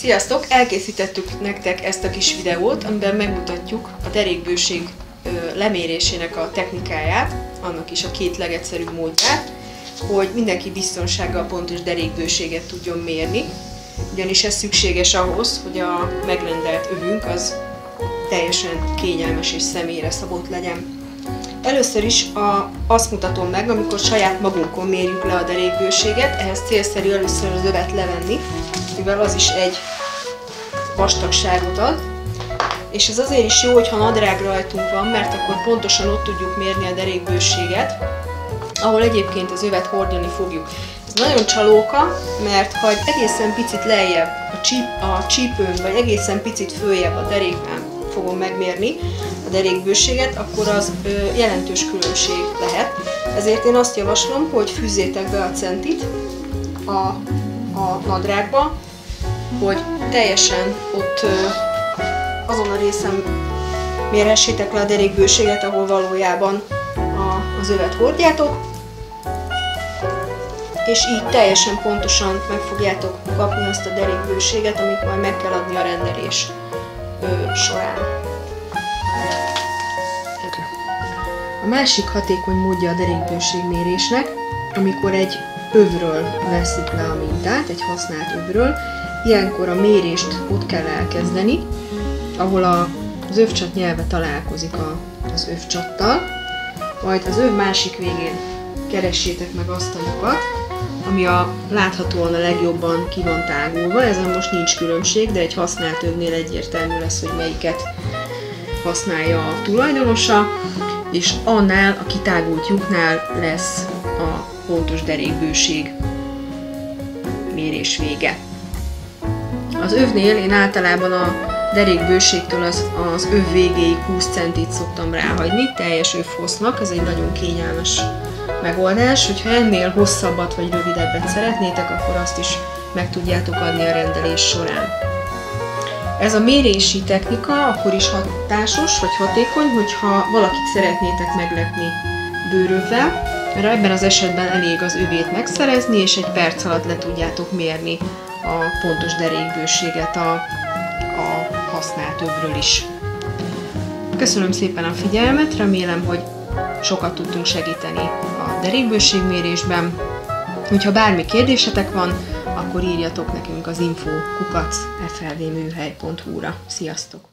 Sziasztok! Elkészítettük nektek ezt a kis videót, amiben megmutatjuk a derékbőség lemérésének a technikáját, annak is a két legegyszerűbb módját, hogy mindenki biztonsággal pontos derékbőséget tudjon mérni, ugyanis ez szükséges ahhoz, hogy a megrendelt övünk az teljesen kényelmes és személyre szabott legyen. Először is a, azt mutatom meg, amikor saját magunkon mérjük le a derékbőséget, ehhez célszerű először az övet levenni, mivel az is egy vastagságot ad, és ez azért is jó, hogyha nadrág rajtunk van, mert akkor pontosan ott tudjuk mérni a derékbőséget, ahol egyébként az övet hordani fogjuk. Ez nagyon csalóka, mert ha egészen picit lejjebb a, csíp, a csípőn, vagy egészen picit följebb a deréknál fogom megmérni a derékbőséget, akkor az ö, jelentős különbség lehet. Ezért én azt javaslom, hogy fűzzétek be a centit a, a nadrágba, hogy teljesen ott azon a részen mérhessétek le a derékbőséget, ahol valójában az övet hordjátok, és így teljesen pontosan meg fogjátok kapni azt a derékbőséget, amit majd meg kell adni a rendelés ö, során. A másik hatékony módja a derékbőségmérésnek, amikor egy övről veszik le a mintát, egy használt övről, ilyenkor a mérést ott kell elkezdeni, ahol a, az övcsat nyelve találkozik a, az övcsattal, majd az öv másik végén keressétek meg azt a lyukat, ami a láthatóan a legjobban ki van tágulva, ezen most nincs különbség, de egy használt övnél egyértelmű lesz, hogy melyiket használja a tulajdonosa, és annál a kitágult lyuknál lesz a pontos derékbőség mérés vége. Az övnél én általában a derékbőségtől az, az öv végéig 20 centit szoktam ráhagyni, teljes övhossznak, ez egy nagyon kényelmes megoldás. Hogyha ennél hosszabbat vagy rövidebbet szeretnétek, akkor azt is meg tudjátok adni a rendelés során. Ez a mérési technika akkor is hatásos vagy hatékony, hogyha valakit szeretnétek meglepni bőrövvel, mert ebben az esetben elég az övét megszerezni, és egy perc alatt le tudjátok mérni a pontos derékbőséget a, a használt övről is. Köszönöm szépen a figyelmet, remélem, hogy sokat tudtunk segíteni a derékbőségmérésben. Hogyha bármi kérdésetek van, akkor írjatok nekünk az info kukac flvműhely.hu-ra. Sziasztok!